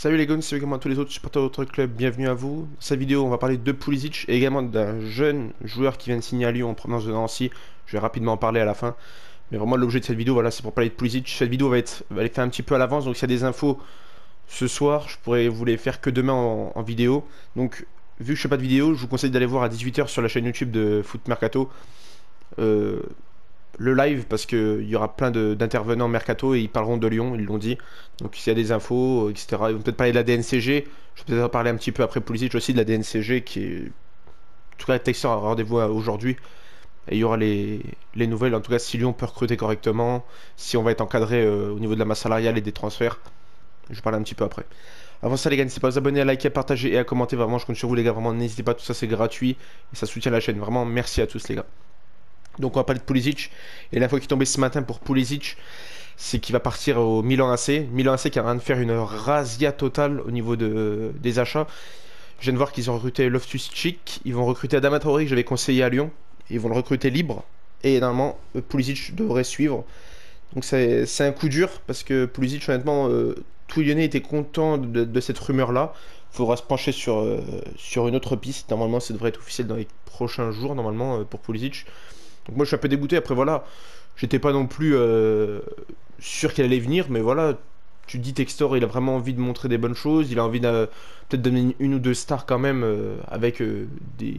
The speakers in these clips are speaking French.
Salut les gars, c'est également tous les autres supporters d'autres clubs, bienvenue à vous. Cette vidéo, on va parler de Pulisic et également d'un jeune joueur qui vient de signer à Lyon en provenance de Nancy. Je vais rapidement en parler à la fin. Mais vraiment, l'objet de cette vidéo, voilà, c'est pour parler de Pulisic. Cette vidéo va être, va faite un petit peu à l'avance, donc s'il y a des infos ce soir, je pourrais vous les faire que demain en, vidéo. Donc, vu que je fais pas de vidéo, je vous conseille d'aller voir à 18h sur la chaîne YouTube de Foot Mercato. Euh, le live parce qu'il y aura plein d'intervenants mercato et ils parleront de Lyon, ils l'ont dit. Donc s'il y a des infos, etc. Ils vont peut-être parler de la DNCG. Je vais peut-être en parler un petit peu après Pulisic aussi de la DNCG qui est. En tout cas, Texas a rendez-vous aujourd'hui. Et il y aura les, nouvelles. En tout cas, si Lyon peut recruter correctement, si on va être encadré euh, au niveau de la masse salariale et des transferts. Je vais parler un petit peu après. Avant ça, les gars, n'hésitez pas à vous abonner, à liker, à partager et à commenter. Vraiment, je compte sur vous, les gars. Vraiment, n'hésitez pas. Tout ça, c'est gratuit et ça soutient la chaîne. Vraiment, merci à tous, les gars. Donc on va parler de Pulisic. Et la fois qui est tombée ce matin pour Pulisic, c'est qu'il va partir au Milan AC. Milan AC qui a rien de faire une razzia totale au niveau de, des achats. Je viens de voir qu'ils ont recruté Loftus Cheek. Ils vont recruter Adama Traoré que j'avais conseillé à Lyon. Ils vont le recruter libre. Et normalement, Pulisic devrait suivre. Donc c'est un coup dur parce que Pulisic, honnêtement, euh, tout Lyonnais était content de, cette rumeur-là. Il faudra se pencher sur, euh, sur une autre piste. Normalement, ça devrait être officiel dans les prochains jours, normalement, euh, pour Pulisic. Donc moi je suis un peu dégoûté. Après voilà, j'étais pas non plus euh, sûr qu'il allait venir, mais voilà, tu dis Textor, il a vraiment envie de montrer des bonnes choses, il a envie de peut-être donner une ou deux stars quand même euh, avec euh, des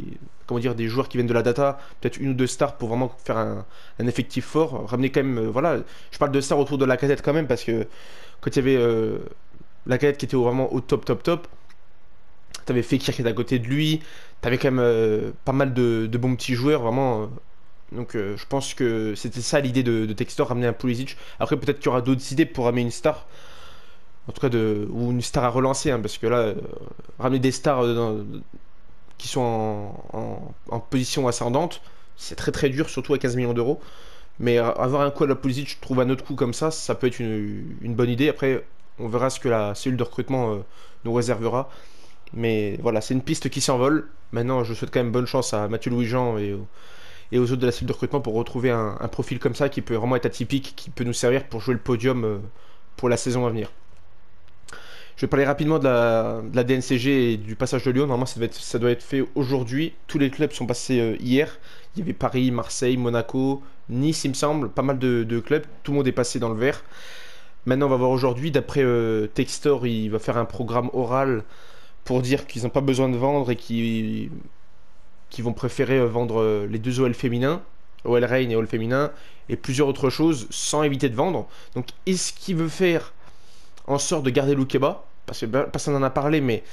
comment dire des joueurs qui viennent de la data, peut-être une ou deux stars pour vraiment faire un, effectif fort, ramener quand même voilà, je parle de stars autour de la cadette quand même parce que quand il y avait la cadette qui était vraiment au top top top, t'avais Fekir qui était à côté de lui, t'avais quand même pas mal de, bons petits joueurs vraiment donc euh, je pense que c'était ça l'idée de, Textor, ramener un Pulisic. Après peut-être qu'il y aura d'autres idées pour ramener une star. En tout cas, de, ou une star à relancer, hein, parce que là, euh, ramener des stars euh, qui sont en, position ascendante, c'est très très dur, surtout à 15 millions d'euros. Mais avoir un coup à la Pulisic, je trouve un autre coup comme ça, ça peut être une, bonne idée. Après, on verra ce que la cellule de recrutement nous réservera. Mais voilà, c'est une piste qui s'envole. Maintenant, je souhaite quand même bonne chance à Mathieu Louis-Jean et, et aux autres de la cible de recrutement pour retrouver un, profil comme ça qui peut vraiment être atypique, qui peut nous servir pour jouer le podium euh, pour la saison à venir. Je vais parler rapidement de la, DNCG et du passage de Lyon. Normalement, ça doit être, ça doit être fait aujourd'hui. Tous les clubs sont passés euh, hier. Il y avait Paris, Marseille, Monaco, Nice, il me semble. Pas mal de, clubs. Tout le monde est passé dans le vert. Maintenant, on va voir aujourd'hui. D'après euh, Textor, il va faire un programme oral pour dire qu'ils n'ont pas besoin de vendre et qu'ils qui vont préférer euh, vendre euh, les deux OL féminins, OL Reign et OL féminin, et plusieurs autres choses sans éviter de vendre. Donc est-ce qu'il veut faire en sorte de garder Loukeba Parce que bah, personne n'en a parlé, mais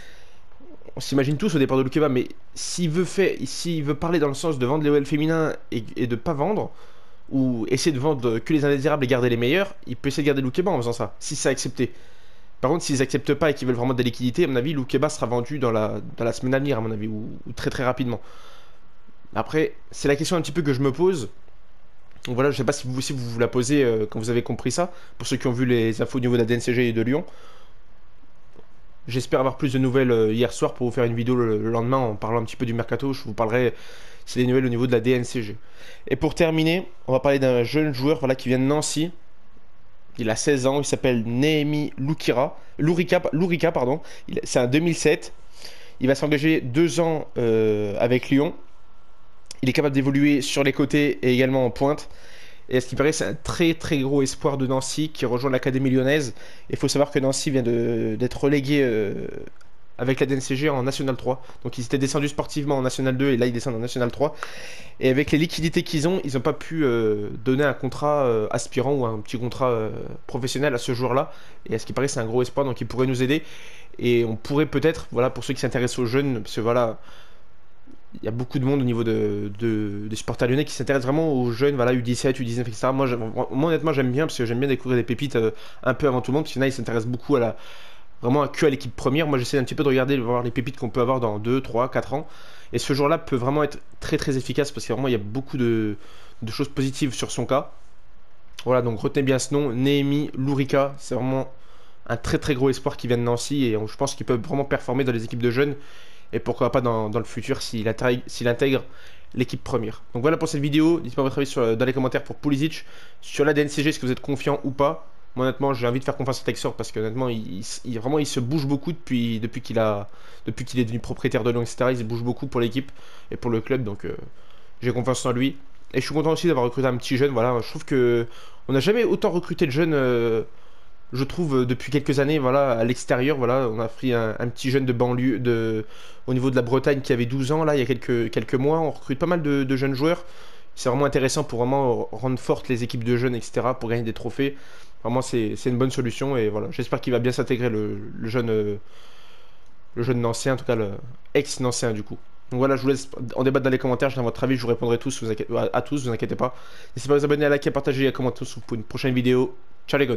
on s'imagine tous au départ de Loukeba, mais s'il veut, s'il veut parler dans le sens de vendre les OL féminins et, de de pas vendre, ou essayer de vendre que les indésirables et garder les meilleurs, il peut essayer de garder Loukeba en faisant ça, si c'est accepté. Par contre, s'ils acceptent pas et qu'ils veulent vraiment de la liquidité, à mon avis, Loukeba sera vendu dans la, semaine à venir, à mon avis, ou, très très rapidement. Après, c'est la question un petit peu que je me pose. Donc voilà, je sais pas si vous aussi vous vous la posez euh, quand vous avez compris ça. Pour ceux qui ont vu les infos au niveau de la DNCG et de Lyon. J'espère avoir plus de nouvelles euh, hier soir pour vous faire une vidéo le, lendemain en parlant un petit peu du mercato. Je vous parlerai, c'est des nouvelles au niveau de la DNCG. Et pour terminer, on va parler d'un jeune joueur voilà, qui vient de Nancy, il a 16 ans, il s'appelle Nehemi Lukira. Lurika, Lurika pardon. C'est un 2007. Il va s'engager deux ans euh, avec Lyon. Il est capable d'évoluer sur les côtés et également en pointe. Et ce qui paraît, c'est un très très gros espoir de Nancy qui rejoint l'Académie lyonnaise. Il faut savoir que Nancy vient d'être relégué euh, avec la DNCG en National 3. Donc ils étaient descendus sportivement en National 2 et là ils descendent en National 3. Et avec les liquidités qu'ils ont, ils n'ont pas pu euh, donner un contrat euh, aspirant ou un petit contrat euh, professionnel à ce joueur-là. Et à ce qui paraît, c'est un gros espoir, donc il pourrait nous aider. Et on pourrait peut-être, voilà, pour ceux qui s'intéressent aux jeunes, parce que voilà, il y a beaucoup de monde au niveau de, des supporters lyonnais qui s'intéressent vraiment aux jeunes, voilà, U17, U19, etc. Moi, moi honnêtement, j'aime bien parce que j'aime bien découvrir des pépites un peu avant tout le monde, parce qu'il y ils s'intéressent beaucoup à la vraiment que à l'équipe première. Moi, j'essaie un petit peu de regarder, de voir les pépites qu'on peut avoir dans 2, 3, 4 ans. Et ce jour-là peut vraiment être très très efficace parce qu'il vraiment il y a beaucoup de, choses positives sur son cas. Voilà, donc retenez bien ce nom, Néhémie Lourika. C'est vraiment un très très gros espoir qui vient de Nancy et je pense qu'il peut vraiment performer dans les équipes de jeunes et pourquoi pas dans, le futur s'il intègre, l'équipe première. Donc voilà pour cette vidéo. Dites-moi votre avis dans les commentaires pour Pulisic. Sur la DNCG, est-ce que vous êtes confiant ou pas? Moi, honnêtement, j'ai envie de faire confiance à Texor parce que honnêtement, il, vraiment, il se bouge beaucoup depuis, depuis qu'il est devenu propriétaire de Lyon, etc. Il se bouge beaucoup pour l'équipe et pour le club, donc euh, j'ai confiance en lui. Et je suis content aussi d'avoir recruté un petit jeune. Voilà, je trouve que on n'a jamais autant recruté de jeunes. euh, je trouve euh, depuis quelques années, voilà, à l'extérieur, voilà, on a pris un, petit jeune de banlieue, de, au niveau de la Bretagne qui avait 12 ans, là, il y a quelques, quelques mois, on recrute pas mal de jeunes joueurs. C'est vraiment intéressant pour vraiment rendre fortes les équipes de jeunes, etc., pour gagner des trophées. Vraiment, c'est une bonne solution et voilà, j'espère qu'il va bien s'intégrer le, jeune, le jeune Nancéen, en tout cas le ex-Nancéen du coup. Donc voilà, je vous laisse en débattre dans les commentaires, je votre avis, je vous répondrai tous, à, à tous, vous inquiétez pas. N'hésitez pas à vous abonner, à liker, à partager et à commenter pour une prochaine vidéo. Ciao les gars